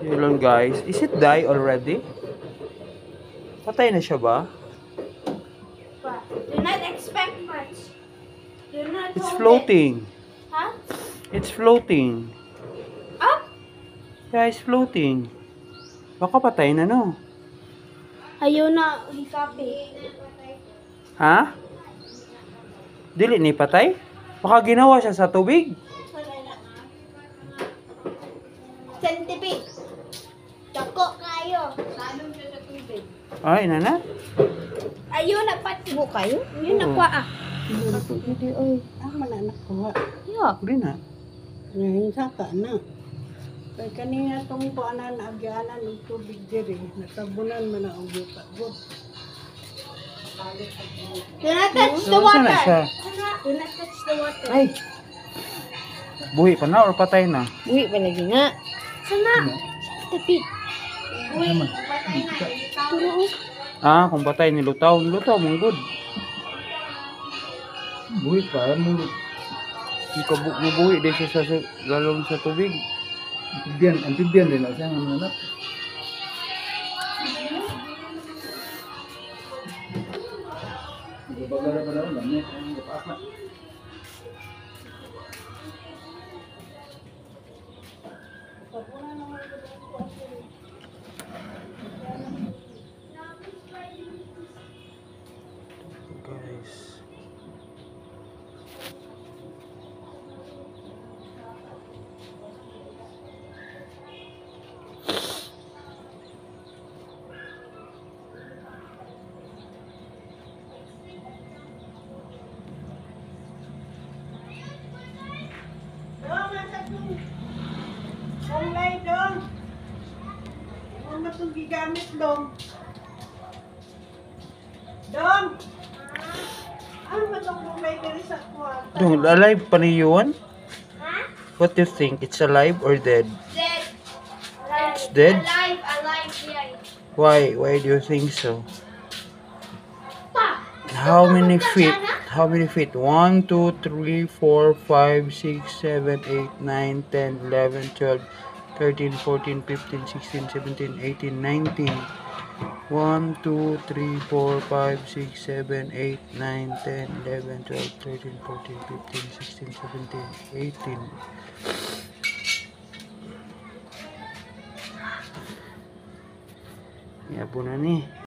Yun lang guys. Is it die already? Patay na siya ba? But do not expect much. Do not It's floating. It. Huh? It's floating. Up? Yeah, it's floating. Baka patay na no. Ayaw na hikapi. Ha? Dili ni patay? Baka ginawa siya sa tubig. Centipede. Kayo. Salong siya sa tubig. Ay, nana. Ayaw na patibo kayo. Yun Oo. na ah. Hindi, oy. Ah, mananak ko ha. Yo. Hindi na. Ngayon sa ka na. Kay kanina tong kuanan agyanan ng tubig diri. Natabunan man ang ugot agod. Do not touch the saan na water. Do not touch the water. Ay. Buhi pa na or patay na? Uy, balagi nga. Sana. Tapit. Uy, patay na. Turo. Ah, kung patay nilutaw, nilutaw mong good. Buhi pa, mo. Ikaw mabuhi din siya sa lalong sa tubig. Amphibian, amphibian din lang siya ng anak. Bagara pa daw, dami. Ang Guys. Dong, nasa tong. Kung lay dong. Ano ba itong gigamit dong? Dong! Dung, alive pa ni Yuan? What do you think? It's alive or dead? Dead. Alive. It's dead? Alive, alive, yeah. Why? Why do you think so? Pa. How many feet? How many feet? 1, 2, 3, 4, 5, 6, 7, 8, 9, 10, 11, 12, 13, 14, 15, 16, 17, 18, 19. 1, 2, 3, 4, 5, 6, 7, 8, 9, 10, 11, 12, 13, 14, 15, 16, 17, 18. Yabo na ni.